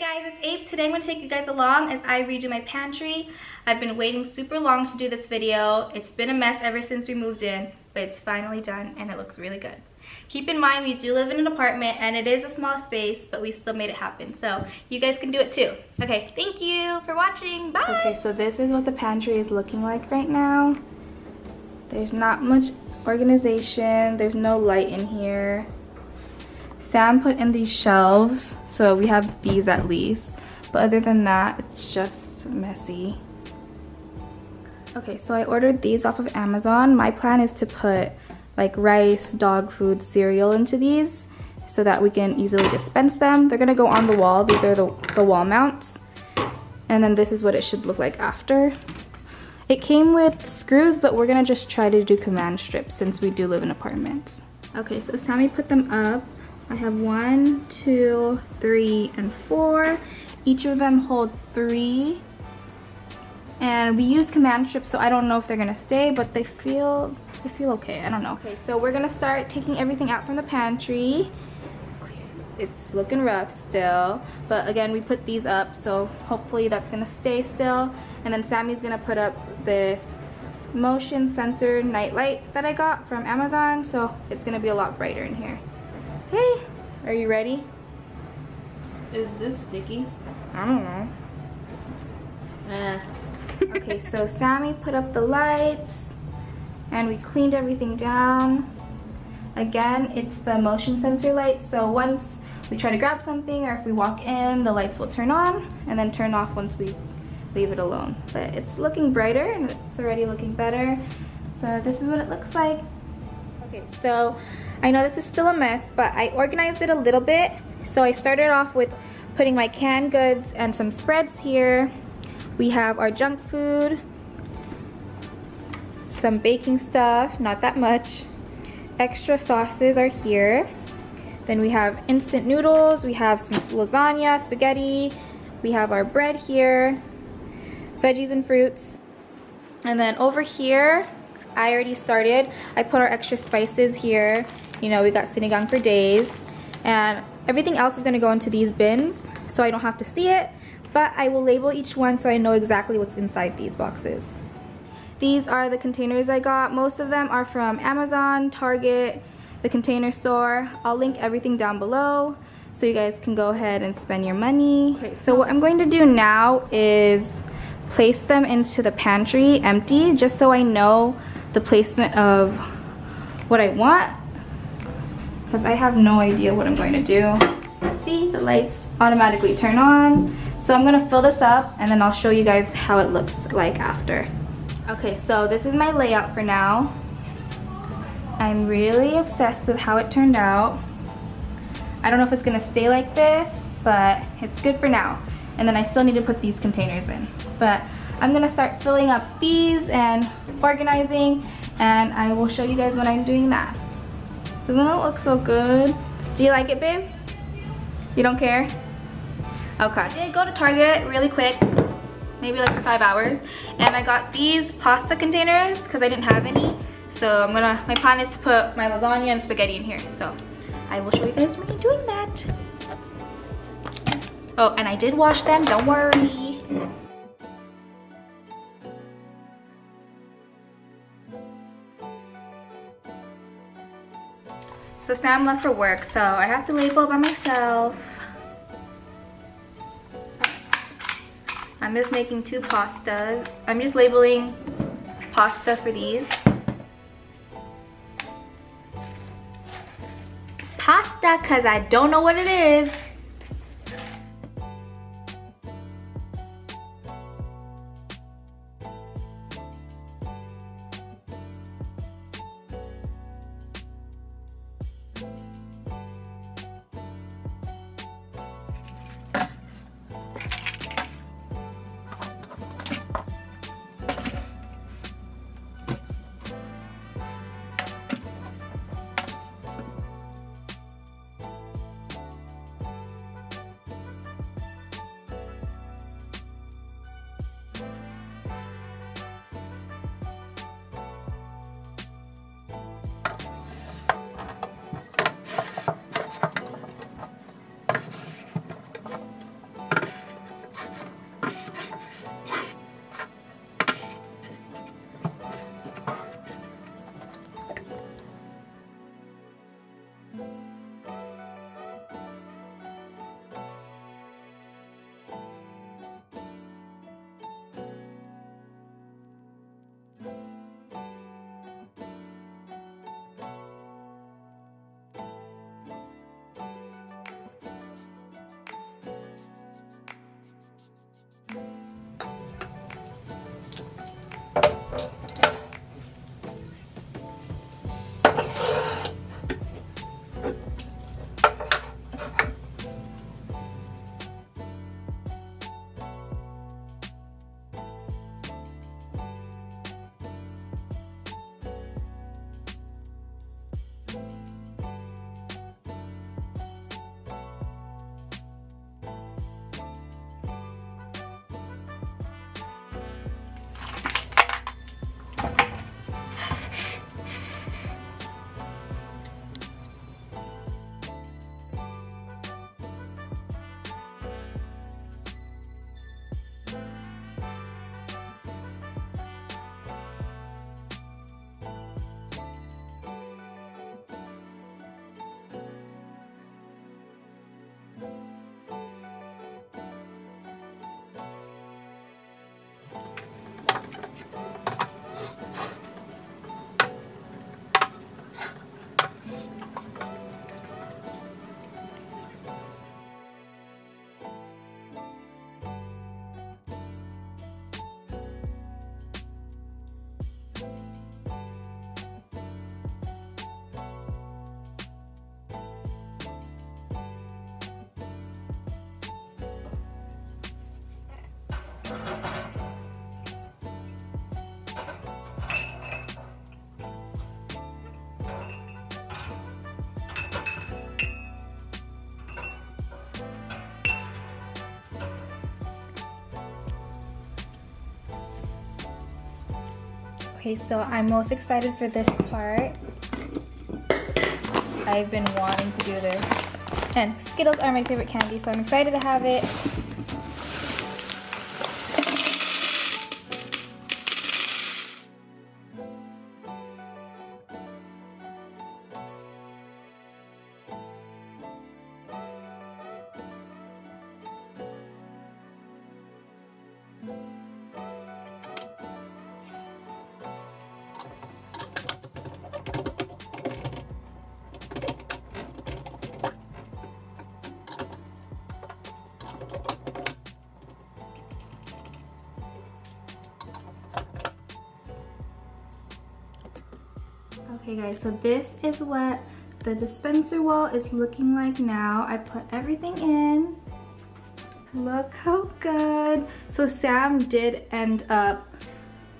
guys, it's Abe. Today I'm going to take you guys along as I redo my pantry. I've been waiting super long to do this video. It's been a mess ever since we moved in, but it's finally done and it looks really good. Keep in mind we do live in an apartment and it is a small space, but we still made it happen. So you guys can do it too. Okay, thank you for watching. Bye! Okay, so this is what the pantry is looking like right now. There's not much organization. There's no light in here. Sam put in these shelves, so we have these at least. But other than that, it's just messy. Okay, so I ordered these off of Amazon. My plan is to put like rice, dog food, cereal into these so that we can easily dispense them. They're gonna go on the wall. These are the, the wall mounts. And then this is what it should look like after. It came with screws, but we're gonna just try to do command strips since we do live in apartments. Okay, so Sammy put them up. I have one, two, three, and four. Each of them hold three. And we use command strips, so I don't know if they're gonna stay, but they feel, they feel okay, I don't know. Okay, so we're gonna start taking everything out from the pantry. It's looking rough still, but again, we put these up, so hopefully that's gonna stay still. And then Sammy's gonna put up this motion sensor night light that I got from Amazon, so it's gonna be a lot brighter in here. Hey, are you ready? Is this sticky? I don't know. Eh. okay, so Sammy put up the lights and we cleaned everything down. Again, it's the motion sensor light, so once we try to grab something or if we walk in, the lights will turn on and then turn off once we leave it alone. But it's looking brighter and it's already looking better. So this is what it looks like. Okay, so I know this is still a mess, but I organized it a little bit. So I started off with putting my canned goods and some spreads here. We have our junk food, some baking stuff, not that much. Extra sauces are here. Then we have instant noodles, we have some lasagna, spaghetti, we have our bread here, veggies and fruits. And then over here, I already started. I put our extra spices here you know, we got sinigang for days. And everything else is gonna go into these bins so I don't have to see it. But I will label each one so I know exactly what's inside these boxes. These are the containers I got. Most of them are from Amazon, Target, the container store. I'll link everything down below so you guys can go ahead and spend your money. Okay, so what I'm going to do now is place them into the pantry empty just so I know the placement of what I want because I have no idea what I'm going to do. See, the lights automatically turn on. So I'm gonna fill this up and then I'll show you guys how it looks like after. Okay, so this is my layout for now. I'm really obsessed with how it turned out. I don't know if it's gonna stay like this, but it's good for now. And then I still need to put these containers in. But I'm gonna start filling up these and organizing and I will show you guys when I'm doing that. Doesn't it look so good? Do you like it, babe? You don't care? Okay. I did go to Target really quick, maybe like five hours, and I got these pasta containers because I didn't have any. So I'm gonna, my plan is to put my lasagna and spaghetti in here. So I will show you guys me doing that. Oh, and I did wash them, don't worry. So Sam left for work, so I have to label by myself. I'm just making two pastas. I'm just labeling pasta for these. Pasta, cause I don't know what it is. Okay, so I'm most excited for this part. I've been wanting to do this. And Skittles are my favorite candy, so I'm excited to have it. Okay guys, so this is what the dispenser wall is looking like now. I put everything in. Look how good. So Sam did end up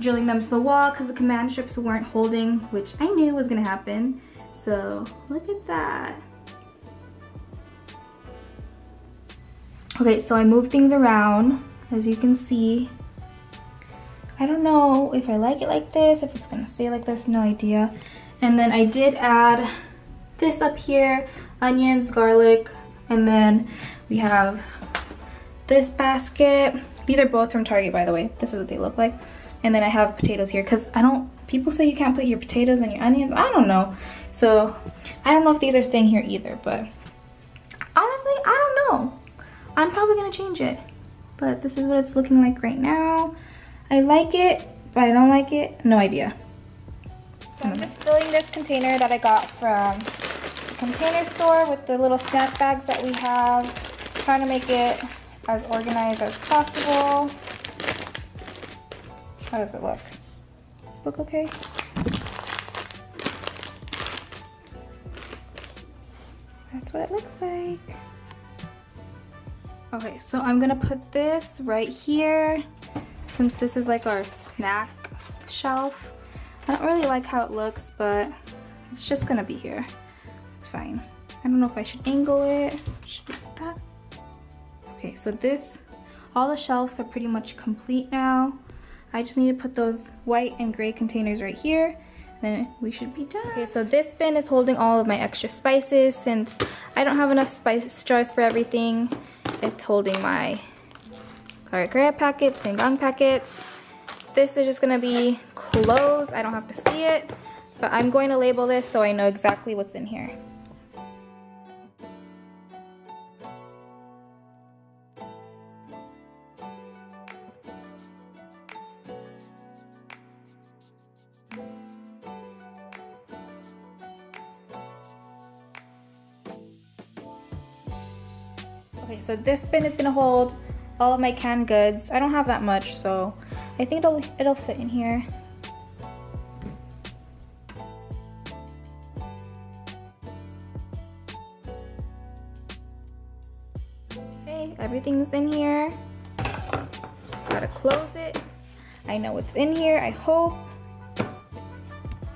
drilling them to the wall because the command strips weren't holding, which I knew was gonna happen. So look at that. Okay, so I moved things around, as you can see. I don't know if I like it like this, if it's gonna stay like this, no idea. And then I did add this up here, onions, garlic, and then we have this basket. These are both from Target, by the way. This is what they look like. And then I have potatoes here, because I don't, people say you can't put your potatoes and your onions. I don't know. So I don't know if these are staying here either, but honestly, I don't know. I'm probably gonna change it. But this is what it's looking like right now. I like it, but I don't like it. No idea. So I'm just filling this container that I got from the container store with the little snack bags that we have. Trying to make it as organized as possible. How does it look? Does it look okay? That's what it looks like. Okay, so I'm gonna put this right here since this is like our snack shelf. I don't really like how it looks, but it's just gonna be here. It's fine. I don't know if I should angle it. Should like that. Okay, so this, all the shelves are pretty much complete now. I just need to put those white and gray containers right here And then we should be done. Okay, so this bin is holding all of my extra spices since I don't have enough spice jars for everything. It's holding my Kara packets, sinigang packets. This is just gonna be closed. I don't have to see it, but I'm going to label this so I know exactly what's in here. Okay, so this bin is gonna hold all of my canned goods. I don't have that much, so I think it'll it'll fit in here. Okay, everything's in here. Just gotta close it. I know what's in here, I hope.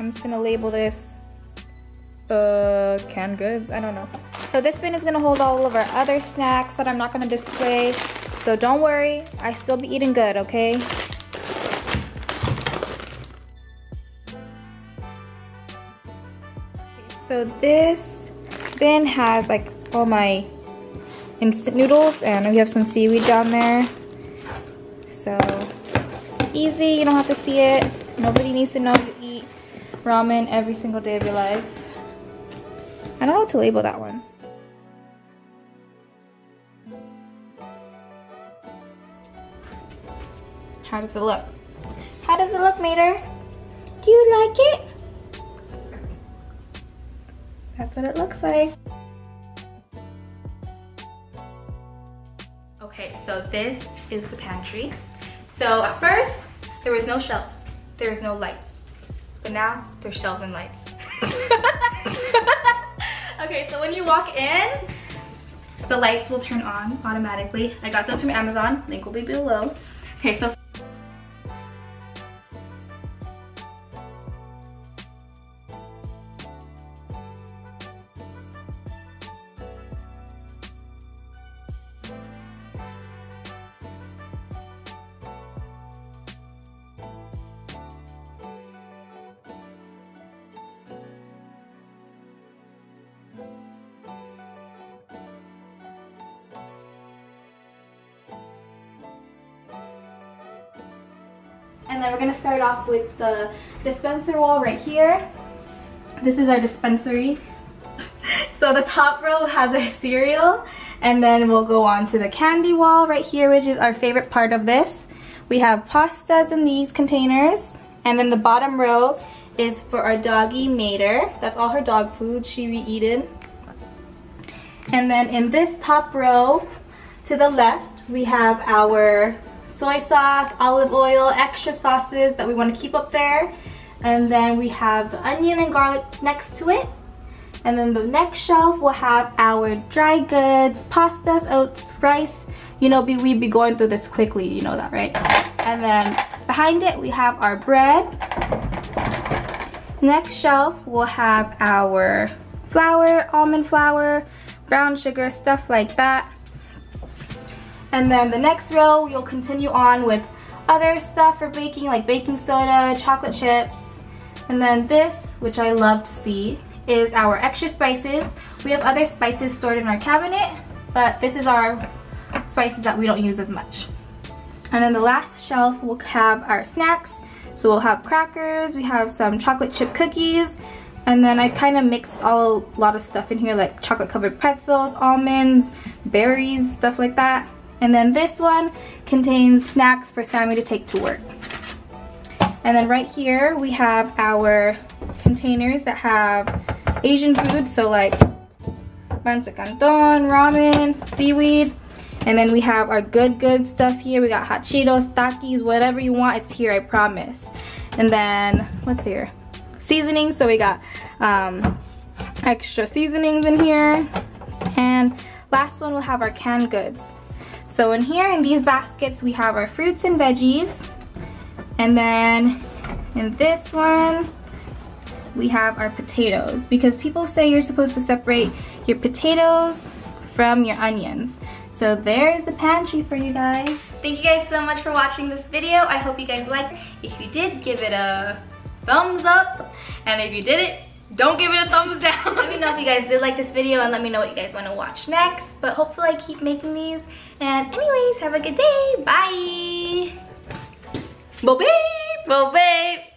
I'm just gonna label this uh, canned goods, I don't know. So this bin is gonna hold all of our other snacks that I'm not gonna display. So don't worry, I still be eating good, okay? So this bin has like all my instant noodles and we have some seaweed down there. So easy, you don't have to see it. Nobody needs to know you eat ramen every single day of your life. I don't know how to label that one. How does it look? How does it look, Mater? Do you like it? That's what it looks like. Okay, so this is the pantry. So at first, there was no shelves. There was no lights. But now, there's shelves and lights. okay, so when you walk in, the lights will turn on automatically. I got those from Amazon. Link will be below. Okay, so And then we're gonna start off with the dispenser wall right here. This is our dispensary. so the top row has our cereal and then we'll go on to the candy wall right here which is our favorite part of this. We have pastas in these containers and then the bottom row is for our doggy Mater. That's all her dog food she re-eaten. And then in this top row to the left we have our soy sauce, olive oil, extra sauces that we want to keep up there. And then we have the onion and garlic next to it. And then the next shelf will have our dry goods, pastas, oats, rice. You know, we'd be going through this quickly, you know that, right? And then behind it, we have our bread. Next shelf, we'll have our flour, almond flour, brown sugar, stuff like that. And then the next row, you'll continue on with other stuff for baking, like baking soda, chocolate chips. And then this, which I love to see, is our extra spices. We have other spices stored in our cabinet, but this is our spices that we don't use as much. And then the last shelf will have our snacks. So we'll have crackers, we have some chocolate chip cookies, and then I kind of mixed all a lot of stuff in here like chocolate covered pretzels, almonds, berries, stuff like that. And then this one contains snacks for Sammy to take to work. And then right here we have our containers that have Asian food, so like pancit canton, ramen, seaweed. And then we have our good good stuff here. We got hot Cheetos, Takis, whatever you want, it's here, I promise. And then, what's here? Seasonings, so we got um, extra seasonings in here. And last one, we'll have our canned goods. So in here, in these baskets, we have our fruits and veggies. And then in this one, we have our potatoes because people say you're supposed to separate your potatoes from your onions. So there's the pantry for you guys. Thank you guys so much for watching this video. I hope you guys liked it. If you did, give it a thumbs up. And if you did it, don't give it a thumbs down. let me know if you guys did like this video and let me know what you guys want to watch next. But hopefully I keep making these. And anyways, have a good day. Bye. Bo babe. Bo babe.